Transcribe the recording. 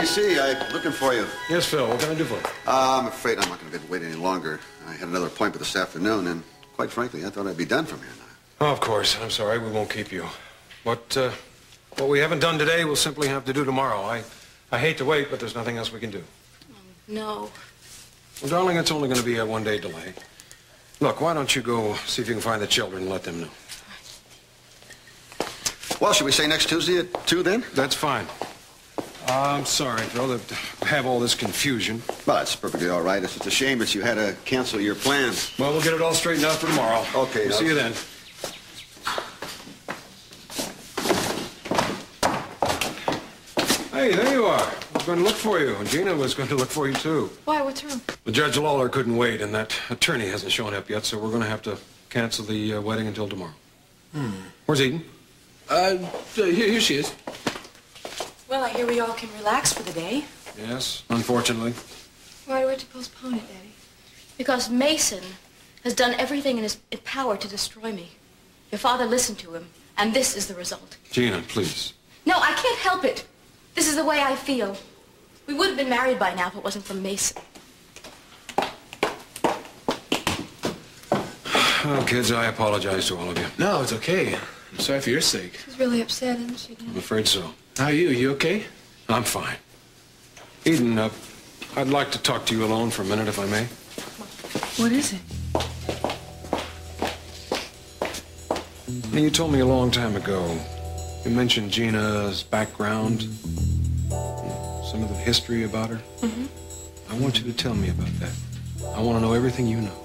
SBC, I'm looking for you. Yes, Phil, what can I do for you? Uh, I'm afraid I'm not going to be able to wait any longer. I had another appointment this afternoon, and quite frankly, I thought I'd be done from here now. Oh, of course. I'm sorry. We won't keep you. What, uh, what we haven't done today, we'll simply have to do tomorrow. I, I hate to wait, but there's nothing else we can do. No. Well, darling, it's only going to be a one-day delay. Look, why don't you go see if you can find the children and let them know? Well, should we say next Tuesday at 2 then? That's fine. I'm sorry, Phil, to have all this confusion. Well, it's perfectly all right. It's just a shame that you had to cancel your plans. Well, we'll get it all straightened out for tomorrow. Okay, We'll now- see you then. Hey, there you are. I was going to look for you, and Gina was going to look for you, too. Why? What's wrong? But Judge Lawler couldn't wait, and that attorney hasn't shown up yet, so we're going to have to cancel the uh, wedding until tomorrow. Hmm. Where's Eden? Uh, here, here she is. Well, I hear we all can relax for the day. Yes, unfortunately. Why do we have to postpone it, Daddy? Because Mason has done everything in his power to destroy me. Your father listened to him, and this is the result. Gina, please. No, I can't help it. This is the way I feel. We would have been married by now if it wasn't for Mason. Oh, kids, I apologize to all of you. No, it's okay. I'm sorry for your sake. She's really upset, isn't she, Daddy? I'm afraid so. How are you? You okay? I'm fine. Eden, uh, I'd like to talk to you alone for a minute, if I may. What is it? Now, you told me a long time ago. You mentioned Gina's background, some of the history about her. Mm-hmm. I want you to tell me about that. I want to know everything you know.